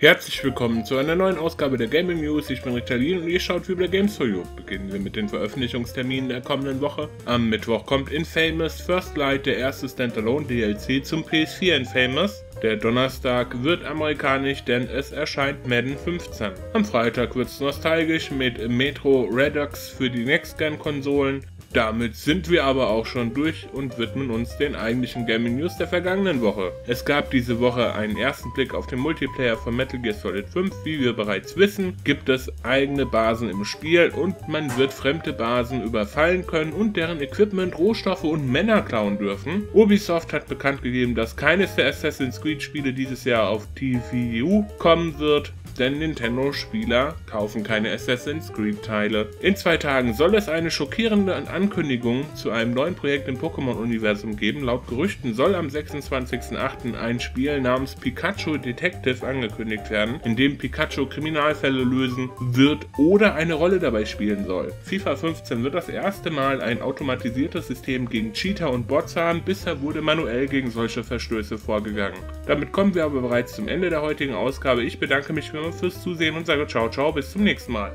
Herzlich willkommen zu einer neuen Ausgabe der Gaming News. Ich bin Ritalin und ihr schaut über Games for You. Beginnen wir mit den Veröffentlichungsterminen der kommenden Woche. Am Mittwoch kommt Infamous First Light, der erste Standalone DLC zum PS4 Infamous. Der Donnerstag wird amerikanisch, denn es erscheint Madden 15. Am Freitag wird es nostalgisch mit Metro Redux für die Next-Gen-Konsolen. Damit sind wir aber auch schon durch und widmen uns den eigentlichen Gaming News der vergangenen Woche. Es gab diese Woche einen ersten Blick auf den Multiplayer von Metal Gear Solid 5. Wie wir bereits wissen, gibt es eigene Basen im Spiel und man wird fremde Basen überfallen können und deren Equipment, Rohstoffe und Männer klauen dürfen. Ubisoft hat bekannt gegeben, dass keines der Assassin's Creed Spiele dieses Jahr auf TVU kommen wird denn Nintendo-Spieler kaufen keine Assassin's Creed-Teile. In zwei Tagen soll es eine schockierende Ankündigung zu einem neuen Projekt im Pokémon-Universum geben. Laut Gerüchten soll am 26.08. ein Spiel namens Pikachu Detective angekündigt werden, in dem Pikachu Kriminalfälle lösen wird oder eine Rolle dabei spielen soll. FIFA 15 wird das erste Mal ein automatisiertes System gegen Cheater und Bots haben. Bisher wurde manuell gegen solche Verstöße vorgegangen. Damit kommen wir aber bereits zum Ende der heutigen Ausgabe. Ich bedanke mich für fürs Zusehen und sage ciao, ciao, bis zum nächsten Mal.